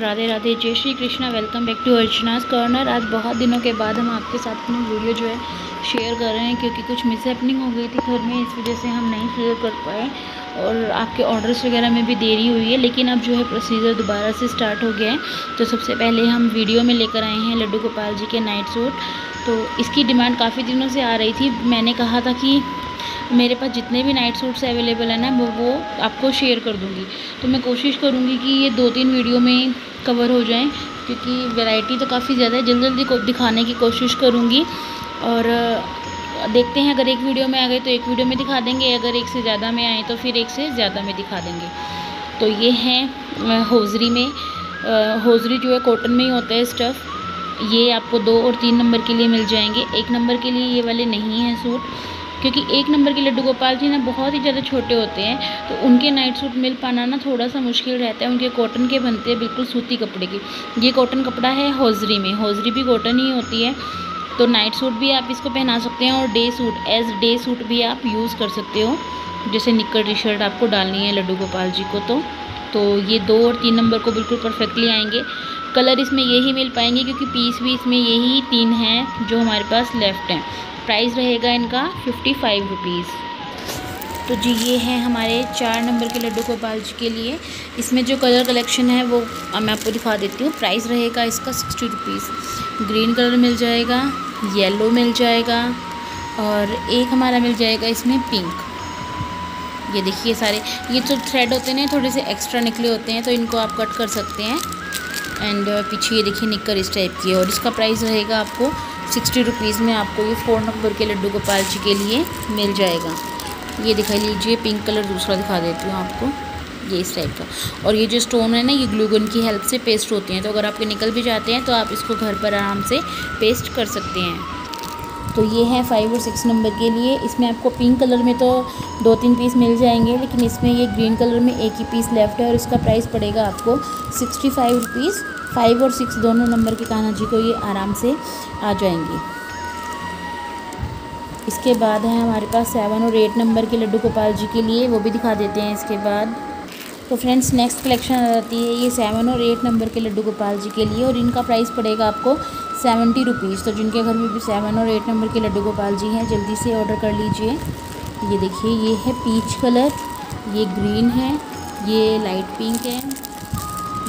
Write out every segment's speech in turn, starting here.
राधे राधे, जय Shri Krishna welcome back to Archana's corner आज बहुत दिनों के बाद हम आपके साथ अपनी वीडियो जो है शेयर कर रहे हैं, क्योंकि कुछ मिसहैपनिंग हो गई थी घर में, इस वजह से हम नहीं शेयर कर पाए और आपके ऑर्डर्स वगैरह में भी देरी हुई है, लेकिन अब जो है प्रोसीजर दोबारा से स्टार्ट हो गया है। तो सबसे पहले हम वीडियो में लेकर आए हैं लड्डू गोपाल जी के नाइट सूट तो इसकी डिमांड काफ़ी दिनों से आ रही थी। मैंने कहा था कि मेरे पास जितने भी नाइट सूट्स अवेलेबल हैं ना वो वो आपको शेयर कर दूँगी। तो मैं कोशिश करूँगी कि ये दो तीन वीडियो में कवर हो जाएँ, क्योंकि वैरायटी तो काफ़ी ज़्यादा है। जल्दी जल्दी को दिखाने की कोशिश करूँगी। और देखते हैं, अगर एक वीडियो में आ गए तो एक वीडियो में दिखा देंगे। अगर एक से ज़्यादा में आए तो फिर एक से ज़्यादा में दिखा देंगे। तो ये हैं होजरी में। होजरी जो है कॉटन में ही होता है स्टफ़ ये आपको दो और तीन नंबर के लिए मिल जाएँगे। एक नंबर के लिए ये वाले नहीं हैं सूट क्योंकि एक नंबर के लड्डू गोपाल जी ना बहुत ही ज़्यादा छोटे होते हैं तो उनके नाइट सूट मिल पाना ना थोड़ा सा मुश्किल रहता है, उनके कॉटन के बनते हैं बिल्कुल सूती कपड़े की। ये कॉटन कपड़ा है हौजरी में हौजरी भी कॉटन ही होती है। तो नाइट सूट भी आप इसको पहना सकते हैं और day suit as day suit भी आप यूज़ कर सकते हो। जैसे निक्कर टी शर्ट आपको डालनी है लड्डू गोपाल जी को तो। तो ये दो और तीन नंबर को बिल्कुल परफेक्टली आएँगे। कलर इसमें यही मिल पाएँगे क्योंकि पीस भी इसमें यही तीन हैं जो हमारे पास लेफ़्ट हैं। प्राइस रहेगा इनका फिफ्टी फाइव रुपीज़ तो जी, ये हैं हमारे चार नंबर के लड्डू गोपाल जी के लिए। इसमें जो कलर कलेक्शन है वो मैं आपको दिखा देती हूँ। प्राइस रहेगा इसका सिक्सटी रुपीज़ ग्रीन कलर मिल जाएगा येलो मिल जाएगा और एक हमारा मिल जाएगा इसमें पिंक ये देखिए सारे, ये जो थ्रेड होते हैं थोड़े से एक्स्ट्रा निकले होते हैं तो इनको आप कट कर सकते हैं। एंड पीछे ये देखिए निक्कर इस टाइप की है और इसका प्राइस रहेगा आपको सिक्सटी रुपीज़ में आपको ये फ़ोर नंबर के लड्डू गोपाल जी के लिए मिल जाएगा। ये दिखा लीजिए पिंक कलर दूसरा दिखा देती हूँ आपको। ये इस टाइप का। और ये जो स्टोन है ना, ये ग्लूगन की हेल्प से पेस्ट होते हैं। तो अगर आपके निकल भी जाते हैं तो आप इसको घर पर आराम से पेस्ट कर सकते हैं। तो ये है फाइव और सिक्स नंबर के लिए। इसमें आपको पिंक कलर में तो दो तीन पीस मिल जाएँगे, लेकिन इसमें ये ग्रीन कलर में एक ही पीस लेफ़्ट है और इसका प्राइस पड़ेगा आपको सिक्सटी फाइव रुपीज़ फाइव और सिक्स दोनों नंबर के कान्हा जी को ये आराम से आ जाएँगे। इसके बाद है हमारे पास सेवन और एट नंबर के लड्डू गोपाल जी के लिए, वो भी दिखा देते हैं इसके बाद। तो फ्रेंड्स नेक्स्ट कलेक्शन आ जाती है ये सेवन और एट नंबर के लड्डू गोपाल जी के लिए और इनका प्राइस पड़ेगा आपको सेवेंटी रुपीज़। तो जिनके घर में भी सेवन और एट नंबर के लड्डू गोपाल जी हैं, जल्दी से ऑर्डर कर लीजिए। ये देखिए, ये है पीच कलर ये ग्रीन है, ये लाइट पिंक है,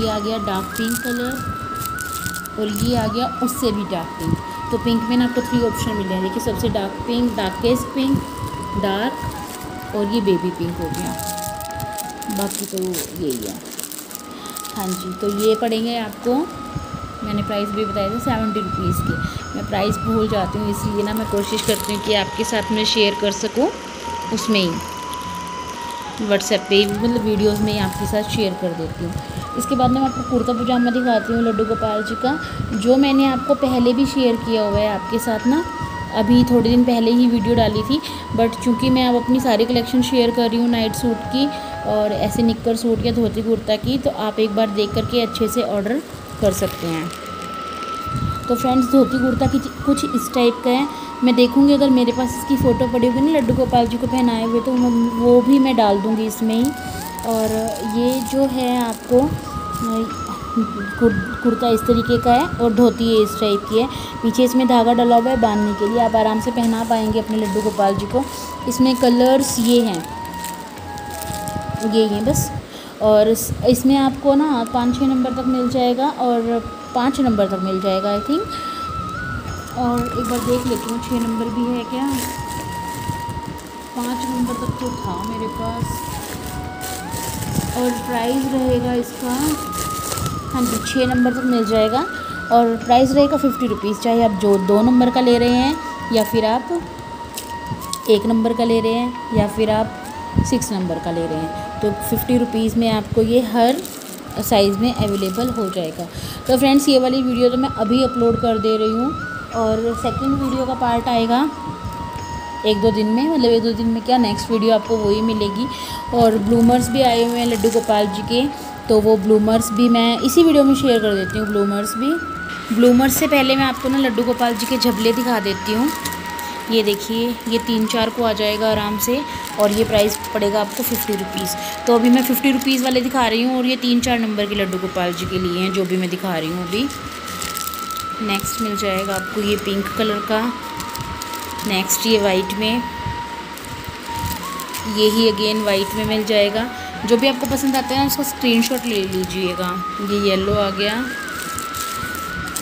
ये आ गया डार्क पिंक कलर और ये आ गया उससे भी डार्क पिंक तो पिंक में ना आपको थ्री ऑप्शन मिले हैं। देखिए, सबसे dark pink darkest pink dark और ये बेबी पिंक हो गया। बाकी तो यही है। हाँ जी तो ये पड़ेंगे आपको मैंने प्राइस भी बताया था सेवेंटी रुपीज़ की। मैं प्राइस भूल जाती हूँ, इसलिए ना मैं कोशिश करती हूँ कि आपके साथ में शेयर कर सकूँ उसमें ही। व्हाट्सएप पे मतलब वीडियोस में ही आपके साथ शेयर कर देती हूँ। इसके बाद मैं आपको कुर्ता पजामा दिखाती हूँ, लड्डू गोपाल जी का। जो मैंने आपको पहले भी शेयर किया हुआ है आपके साथ ना, अभी थोड़े दिन पहले ही वीडियो डाली थी बट चूँकि मैं अब अपनी सारी कलेक्शन शेयर कर रही हूँ नाइट सूट की और ऐसे निक्कर सूट या धोती कुर्ता की तो आप एक बार देख करके अच्छे से ऑर्डर कर सकते हैं। तो फ्रेंड्स धोती कुर्ता की कुछ इस टाइप का है। मैं देखूँगी अगर मेरे पास इसकी फ़ोटो पड़ी होगी ना, लड्डू गोपाल जी को पहनाए हुए तो वो भी मैं डाल दूँगी इसमें ही। और ये जो है आपको कुर्ता इस तरीके का है और धोती है इस टाइप की है। पीछे इसमें धागा डला हुआ है बांधने के लिए। आप आराम से पहना पाएँगे अपने लड्डू गोपाल जी को। इसमें कलर्स ये हैं। ये हैं बस। और इसमें आपको ना पाँच छः नंबर तक मिल जाएगा और पाँच नंबर तक मिल जाएगा आई थिंक और एक बार देख लेती हूँ, छः नंबर भी है क्या? पाँच नंबर तक तो था मेरे पास। और प्राइस रहेगा इसका हाँ जी, छः नंबर तक मिल जाएगा। और प्राइस रहेगा फिफ्टी रुपीज़ चाहे आप जो दो नंबर का ले रहे हैं या फिर आप एक नंबर का ले रहे हैं या फिर आप सिक्स नंबर का ले रहे हैं। तो फिफ्टी रुपीज़ में आपको ये हर साइज़ में अवेलेबल हो जाएगा। तो फ्रेंड्स, ये वाली वीडियो तो मैं अभी अपलोड कर दे रही हूँ और सेकंड वीडियो का पार्ट आएगा। एक दो दिन में मतलब एक दो दिन में क्या नेक्स्ट वीडियो आपको वही मिलेगी। और ब्लूमर्स भी आए हुए हैं लड्डू गोपाल जी के तो वो ब्लूमर्स भी मैं इसी वीडियो में शेयर कर देती हूँ ब्लूमर्स भी। ब्लूमर्स से पहले मैं आपको ना लड्डू गोपाल जी के झबले दिखा देती हूँ। ये देखिए, ये तीन चार को आ जाएगा आराम से और ये प्राइस पड़ेगा आपको फिफ्टी रुपीज़ तो अभी मैं फिफ्टी रुपीज़ वाले दिखा रही हूँ और ये तीन चार नंबर के लड्डू गोपाल जी के लिए हैं, जो भी मैं दिखा रही हूँ अभी. नेक्स्ट मिल जाएगा आपको ये पिंक कलर का. नेक्स्ट ये वाइट में. ये ही अगेन वाइट में मिल जाएगा. जो भी आपको पसंद आता है ना उसका स्क्रीनशॉट ले लीजिएगा. ये येलो आ गया.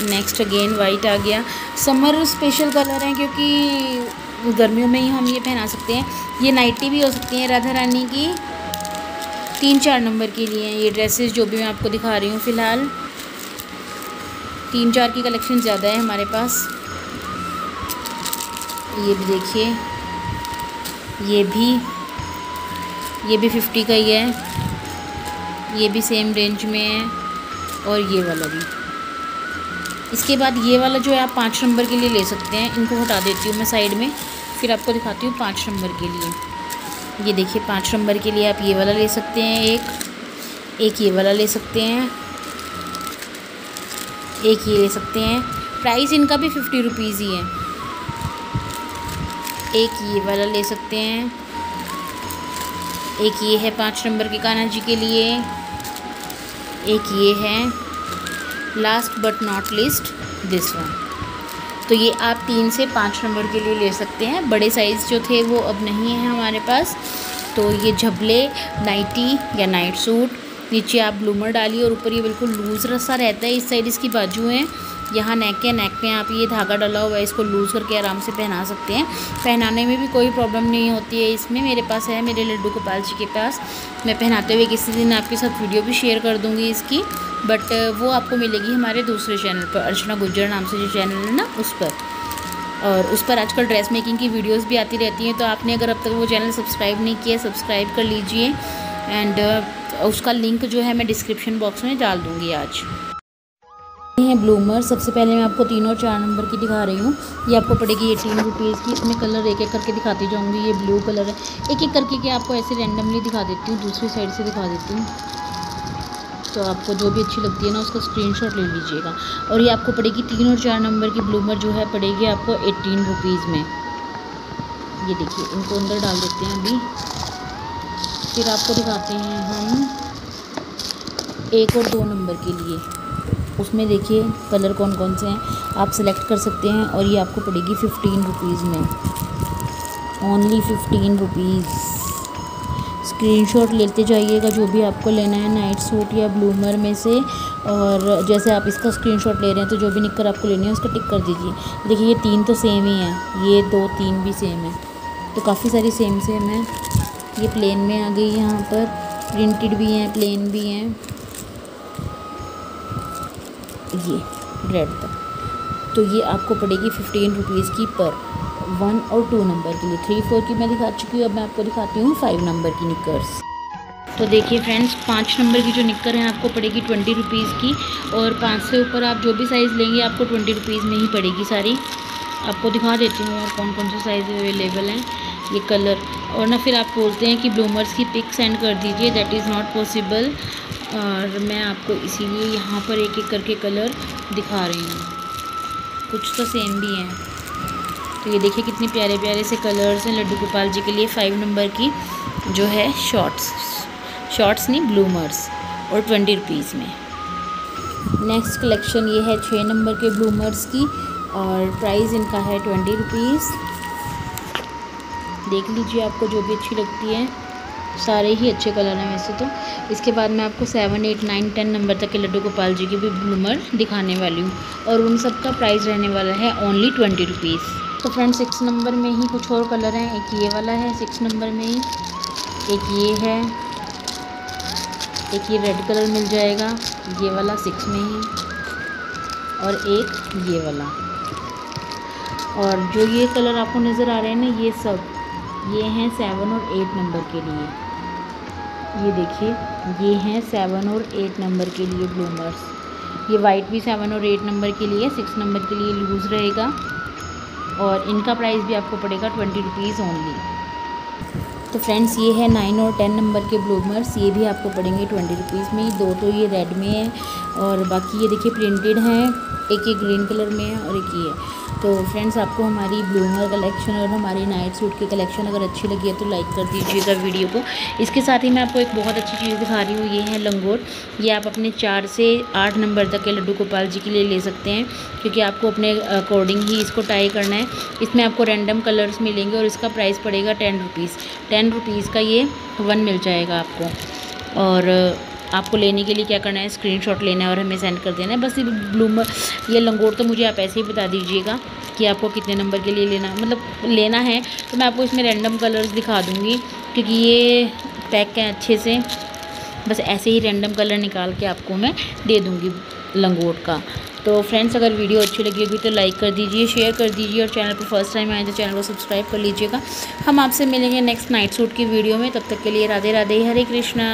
नेक्स्ट अगेन वाइट आ गया। समर स्पेशल कलर हैं क्योंकि गर्मियों में ही हम ये पहना सकते हैं। ये नाइटी भी हो सकती है राधा रानी की। तीन चार नंबर के लिए ये ड्रेसेस जो भी मैं आपको दिखा रही हूँ फ़िलहाल। तीन चार की कलेक्शन ज़्यादा है हमारे पास। ये भी देखिए। ये भी। ये भी फिफ्टी का ही है। ये भी सेम रेंज में है। और ये वाला भी। इसके बाद ये वाला जो है आप पाँच नंबर के लिए ले सकते हैं। इनको हटा देती हूँ मैं साइड में। फिर आपको दिखाती हूँ पाँच नंबर के लिए। ये देखिए, पाँच नंबर के लिए आप ये वाला ले सकते हैं, एक। एक ये वाला ले सकते हैं। एक ये ले सकते हैं। प्राइस इनका भी फिफ्टी रुपीज़ ही है। एक ये वाला ले सकते हैं। एक ये है पाँच नंबर के कान्हा जी के लिए। एक ये है। Last but not least this one तो ये आप तीन से पाँच नंबर के लिए ले सकते हैं। बड़े साइज़ जो थे वो अब नहीं है हमारे पास। तो ये झबले नाइटी या नाइट सूट नीचे आप ब्लूमर डालिए और ऊपर ये बिल्कुल लूज़ रस्सा रहता है। इस साइड इसकी बाजू है। यहाँ नेक के नेक पे आप ये धागा डला हुआ है, इसको लूज़ करके आराम से पहना सकते हैं। पहनाने में भी कोई प्रॉब्लम नहीं होती है इसमें। मेरे पास है, मेरे लड्डू गोपाल जी के पास। मैं पहनाते हुए किसी दिन आपके साथ वीडियो भी शेयर कर दूँगी इसकी। बट वो आपको मिलेगी हमारे दूसरे चैनल पर। अर्चना गुज्जर नाम से जो चैनल है ना, उस पर। और उस पर आजकल ड्रेस मेकिंग की वीडियोस भी आती रहती हैं। तो आपने अगर अब तक वो चैनल सब्सक्राइब नहीं किया सब्सक्राइब कर लीजिए। एंड उसका लिंक जो है मैं डिस्क्रिप्शन बॉक्स में डाल दूँगी आज। हैं ब्लूमर सबसे पहले मैं आपको तीन और चार नंबर की दिखा रही हूँ। ये आपको पड़ेगी एटीन रुपीज़ की। इसमें कलर एक एक करके दिखाती जाऊँगी। ये ब्लू कलर है। एक एक करके के आपको ऐसे रैंडमली दिखा देती हूँ। दूसरी साइड से दिखा देती हूँ। तो आपको जो भी अच्छी लगती है ना, उसका स्क्रीनशॉट ले लीजिएगा। और ये आपको पड़ेगी तीन और चार नंबर की ब्लूमर जो है, पड़ेगी आपको एटीन रुपीज़ में। ये देखिए, इनको अंदर डाल देते हैं अभी। फिर आपको दिखाते हैं हम एक और दो नंबर के लिए। उसमें देखिए कलर कौन कौन से हैं। आप सेलेक्ट कर सकते हैं और ये आपको पड़ेगी फ़िफ्टीन रुपीज़ में। ओनली फ़िफ्टीन रुपीज़ स्क्रीनशॉट लेते जाइएगा जो भी आपको लेना है नाइट सूट या ब्लूमर में से। और जैसे आप इसका स्क्रीनशॉट ले रहे हैं तो जो भी निकर आपको लेनी है उसका टिक कर दीजिए। देखिए ये तीन तो सेम ही हैं। ये दो, तीन भी सेम है। तो काफ़ी सारी सेम सेम है। ये प्लेन में आ गई यहाँ पर। प्रिंटेड भी हैं प्लेन भी हैं। ये रेड पर तो ये आपको पड़ेगी फिफ्टीन रुपीज़ की पर वन और टू नंबर के लिए। थ्री फोर की मैं दिखा चुकी हूँ, अब मैं आपको दिखाती हूँ फाइव नंबर की निकर्स तो देखिए फ्रेंड्स पाँच नंबर की जो निक्कर है, आपको पड़ेगी ट्वेंटी रुपीज़ की और पाँच से ऊपर आप जो भी साइज़ लेंगे, आपको ट्वेंटी रुपीज़ में ही पड़ेगी सारी। आपको दिखा देती हूँ और कौन कौन से साइज़ अवेलेबल हैं, ये कलर और ना फिर आप बोलते हैं कि ब्लूमर्स की पिक सेंड कर दीजिए दैट इज़ नॉट पॉसिबल और मैं आपको इसीलिए यहाँ पर एक एक करके कलर दिखा रही हूँ। कुछ तो सेम भी हैं। तो ये देखिए कितने प्यारे प्यारे से कलर्स हैं लड्डू गोपाल जी के लिए फाइव नंबर की, जो है शॉर्ट्स शॉर्ट्स नहीं ब्लूमर्स और ट्वेंटी रुपीज़ में। नेक्स्ट कलेक्शन ये है छः नंबर के ब्लूमर्स की और प्राइस इनका है ट्वेंटी रुपीज़ देख लीजिए आपको जो भी अच्छी लगती है, सारे ही अच्छे कलर हैं वैसे तो। इसके बाद मैं आपको seven eight nine ten number तक के लड्डू गोपाल जी की भी ब्लूमर दिखाने वाली हूँ। और उन सब का प्राइस रहने वाला है ओनली ट्वेंटी रुपीज़ तो फ्रेंड सिक्स नंबर में ही कुछ और कलर हैं। एक ये वाला है सिक्स नंबर में ही। एक ये है। एक ये रेड कलर मिल जाएगा। ये वाला सिक्स में ही। और एक ये वाला। और जो ये कलर आपको नज़र आ रहे हैं ना, ये सब, ये हैं सेवन और एट नंबर के लिए। ये देखिए, ये हैं सेवन और एट नंबर के लिए ब्लूमर्स ये वाइट भी सेवन और एट नंबर के लिए सिक्स नंबर के लिए लूज़ रहेगा. और इनका प्राइस भी आपको पड़ेगा ट्वेंटी रुपीज़ ओनली तो फ्रेंड्स ये है नाइन और टेन नंबर के ब्लूमर्स ये भी आपको पड़ेंगे ट्वेंटी रुपीज़ में. दो तो ये रेड में है और बाकी ये देखिए प्रिंटेड हैं. एक ये ग्रीन कलर में है और एक ये तो फ्रेंड्स आपको हमारी ब्लूमर कलेक्शन और हमारी नाइट सूट की कलेक्शन अगर अच्छी लगी है तो लाइक कर दीजिएगा वीडियो को. इसके साथ ही मैं आपको एक बहुत अच्छी चीज़ दिखा रही हूँ. ये है लंगोट. ये आप अपने चार से आठ नंबर तक के लड्डू गोपाल जी के लिए ले सकते हैं क्योंकि आपको अपने अकॉर्डिंग ही इसको टाई करना है. इसमें आपको रैंडम कलर्स मिलेंगे और इसका प्राइस पड़ेगा टेन रुपीज़ टेन रुपीज़ का ये वन मिल जाएगा आपको। और आपको लेने के लिए क्या करना है स्क्रीनशॉट लेना है और हमें सेंड कर देना है। बस ये ब्लूमर ये लंगोट तो मुझे आप ऐसे ही बता दीजिएगा कि आपको कितने नंबर के लिए लेना मतलब लेना है। तो मैं आपको इसमें रैंडम कलर्स दिखा दूँगी, क्योंकि ये पैक है अच्छे से। बस ऐसे ही रैंडम कलर निकाल के आपको मैं दे दूँगी लंगोट का। तो फ्रेंड्स अगर वीडियो अच्छी लगी होगी तो लाइक कर दीजिए शेयर कर दीजिए और चैनल पर फ़र्स्ट टाइम आए तो चैनल को सब्सक्राइब कर लीजिएगा। हम आपसे मिलेंगे नेक्स्ट नाइट सूट की वीडियो में। तब तक के लिए राधे राधे हरे कृष्णा।